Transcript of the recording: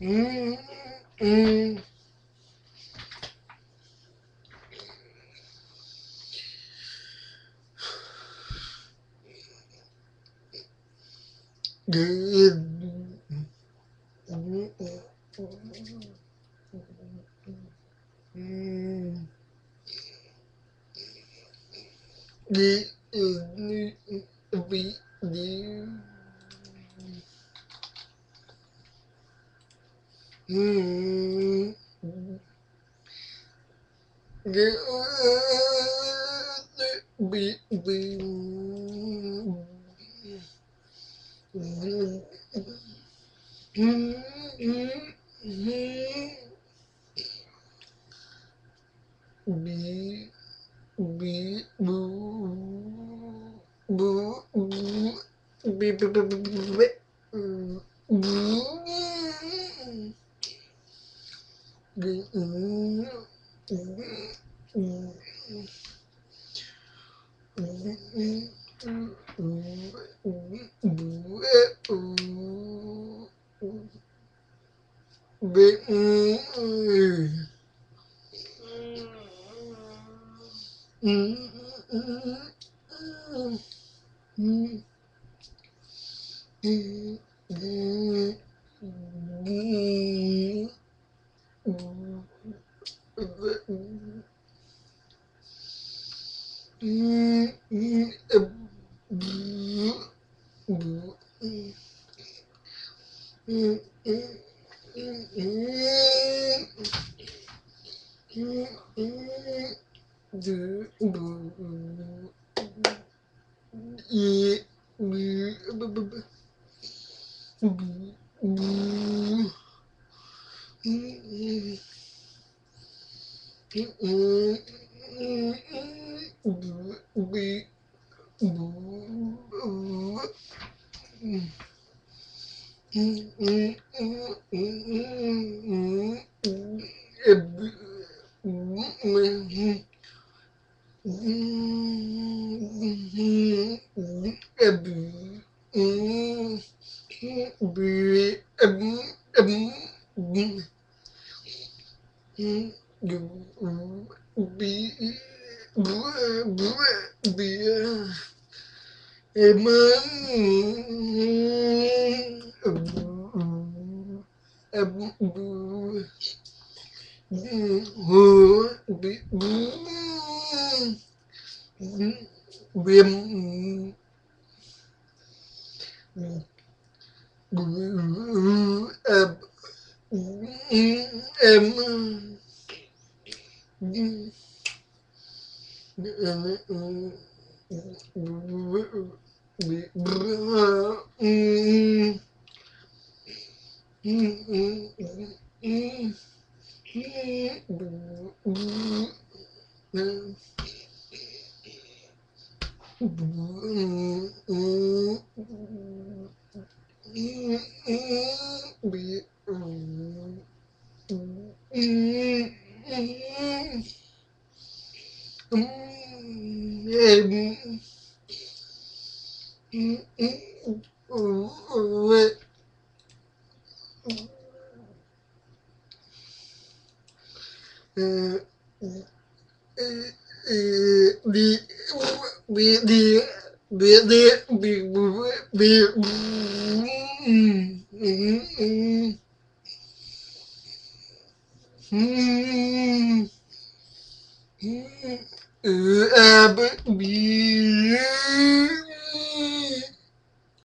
Mm, mm. Mm. The we do. Mm. We. Be be boo boo boo be be be be be viêm Mm-hmm. Em đi đi đi đi đi đi đi ừ à bị